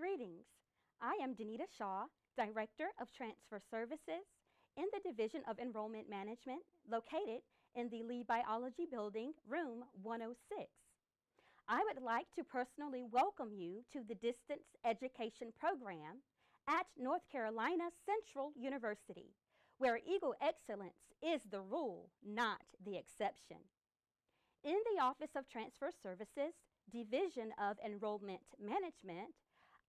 Greetings. I am Denettia Shaw, Director of Transfer Services in the Division of Enrollment Management located in the Lee Biology Building, room 106. I would like to personally welcome you to the Distance Education Program at North Carolina Central University, where Eagle Excellence is the rule, not the exception. In the Office of Transfer Services, Division of Enrollment Management,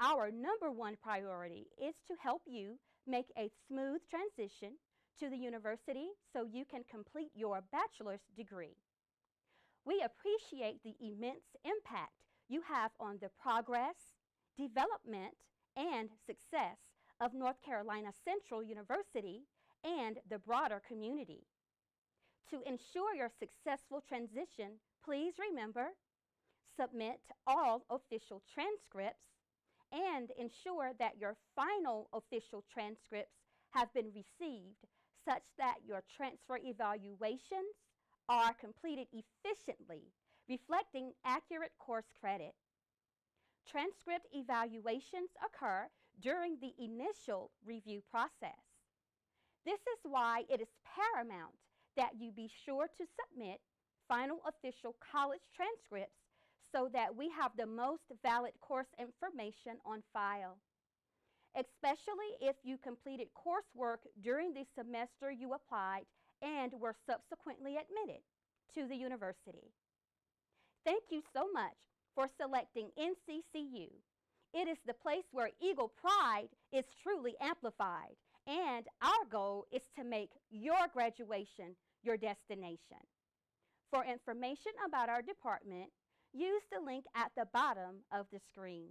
our number one priority is to help you make a smooth transition to the university so you can complete your bachelor's degree. We appreciate the immense impact you have on the progress, development, and success of North Carolina Central University and the broader community. To ensure your successful transition, please remember, submit all official transcripts and ensure that your final official transcripts have been received such that your transfer evaluations are completed efficiently, reflecting accurate course credit. Transcript evaluations occur during the initial review process. This is why it is paramount that you be sure to submit final official college transcripts so that we have the most valid course information on file. Especially if you completed coursework during the semester you applied and were subsequently admitted to the university. Thank you so much for selecting NCCU. It is the place where Eagle Pride is truly amplified, and our goal is to make your graduation your destination. For information about our department, use the link at the bottom of the screen.